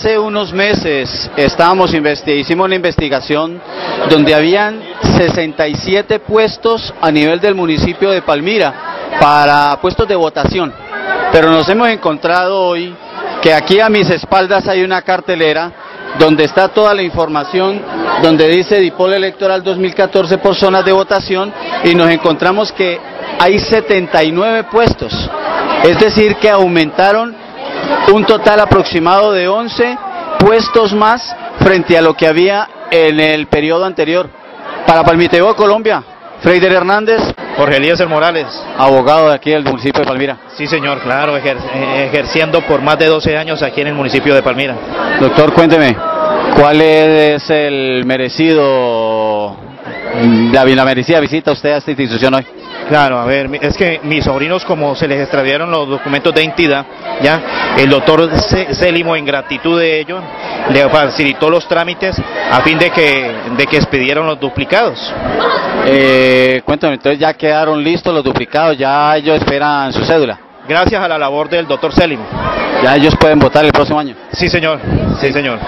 Hace unos meses estábamos hicimos una investigación donde habían 67 puestos a nivel del municipio de Palmira para puestos de votación. Pero nos hemos encontrado hoy que aquí a mis espaldas hay una cartelera donde está toda la información, donde dice Dipol Electoral 2014 por zonas de votación y nos encontramos que hay 79 puestos. Es decir, que aumentaron un total aproximado de 11 puestos más frente a lo que había en el periodo anterior. Para Palmiteo, Colombia, Freider Hernández. Jorge Elías Morales. Abogado de aquí del municipio de Palmira. Sí, señor, claro, ejerciendo por más de 12 años aquí en el municipio de Palmira. Doctor, cuénteme, ¿cuál es el merecido, la, la merecida visita usted a esta institución hoy? Claro, a ver, es que mis sobrinos como se les extraviaron los documentos de identidad, ya, el doctor Célimo en gratitud de ellos le facilitó los trámites a fin de que, de que expidieran los duplicados. Eh, cuéntame, entonces ya quedaron listos los duplicados, ya ellos esperan su cédula. Gracias a la labor del doctor Célimo. Ya ellos pueden votar el próximo año. Sí, señor, sí, señor.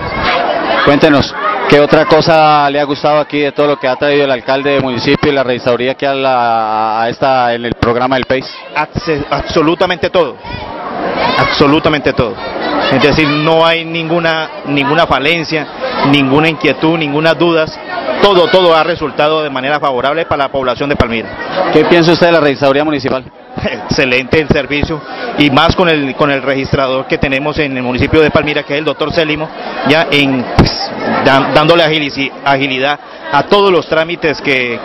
Cuéntenos, ¿qué otra cosa le ha gustado aquí de todo lo que ha traído el alcalde del municipio y la registraduría que a, a esta, en el programa del PACE? absolutamente todo, absolutamente todo. Es decir, no hay ninguna, ninguna falencia, ninguna inquietud, ninguna dudas. Todo, todo ha resultado de manera favorable para la población de Palmira. ¿Qué piensa usted de la registraduría municipal? Excelente el servicio. Y más con el con el registrador que tenemos en el municipio de Palmira que es el doctor Célimo ya en pues, dándole agilidad a todos los trámites que,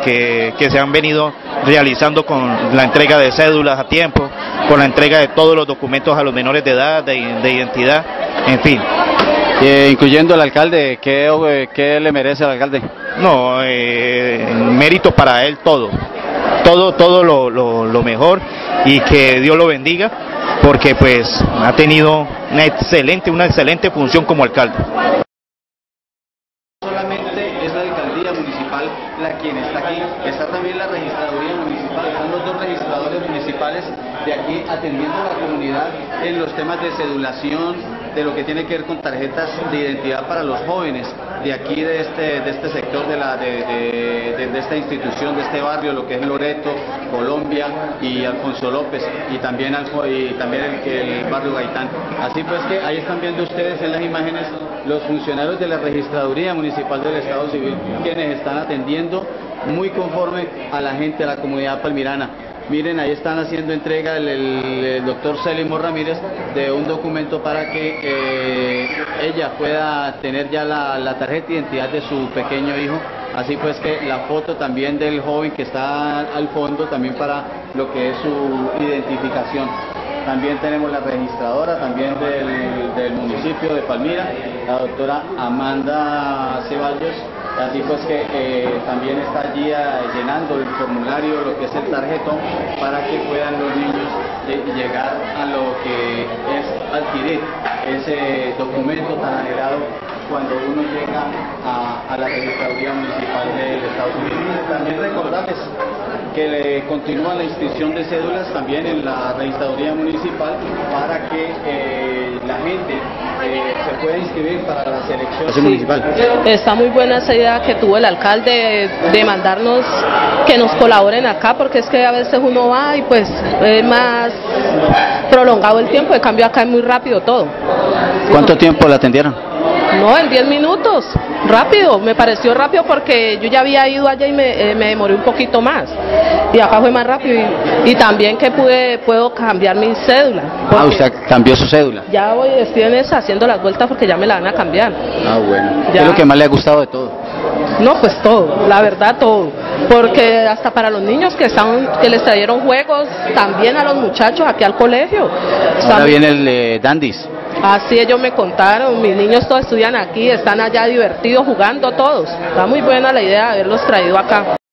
que, se han venido realizando con la entrega de cédulas a tiempo con la entrega de todos los documentos a los menores de edad de, identidad en fin. Eh, incluyendo al alcalde, ¿qué, ¿qué, le merece al alcalde? No, eh, mérito para él todo, todo, todo lo, lo, mejor y que Dios lo bendiga porque pues ha tenido una excelente, una excelente función como alcalde. Solamente es la alcaldía municipal la quien está aquí, está también la registraduría municipal, están los dos registradores municipales de aquí atendiendo a la comunidad en los temas de cedulación, de lo que tiene que ver con tarjetas de identidad para los jóvenes de aquí de este, de este sector de, la, de, esta institución, de este barrio, lo que es Loreto, Colombia y Alfonso López y también, y también el, el barrio Gaitán. Así pues que ahí están viendo ustedes en las imágenes los funcionarios de la Registraduría Municipal del Estado Civil quienes están atendiendo muy conforme a la gente, a la comunidad palmirana. Miren, ahí están haciendo entrega el, doctor Celimo Ramírez de un documento para que eh, ella pueda tener ya la, tarjeta de identidad de su pequeño hijo. Así pues que la foto también del joven que está al fondo también para lo que es su identificación. También tenemos la registradora también del, municipio de Palmira, la doctora Amanda Ceballos Así pues que eh, también está allí eh, llenando el formulario, lo que es el tarjetón, para que puedan los niños eh, llegar a lo que es adquirir ese documento tan anhelado cuando uno llega a, la registraduría municipal del Estado Unidos. También recordarles que le continúa la inscripción de cédulas también en la registraduría municipal para que la gente se pueda inscribir para la selección municipal. Está muy buena esa idea que tuvo el alcalde de mandarnos que nos colaboren acá, porque es que a veces uno va y pues es más prolongado el tiempo, de cambio acá es muy rápido todo. ¿Cuánto tiempo la atendieron? No, en 10 minutos, rápido, me pareció rápido porque yo ya había ido allá y me, eh, me demoré un poquito más. Y acá fue más rápido y, también que pude puedo cambiar mi cédula. Ah, usted cambió su cédula. Ya voy, estoy en esa haciendo las vueltas porque ya me la van a cambiar. Ah, bueno. ¿Qué es lo que más le ha gustado de todo? No, pues todo, la verdad todo. Porque hasta para los niños que están, que les trajeron juegos, también a los muchachos aquí al colegio. Ahora viene el eh, Dandis. Así ellos me contaron, mis niños todos estudian aquí, están allá divertidos jugando todos. Está muy buena la idea de haberlos traído acá.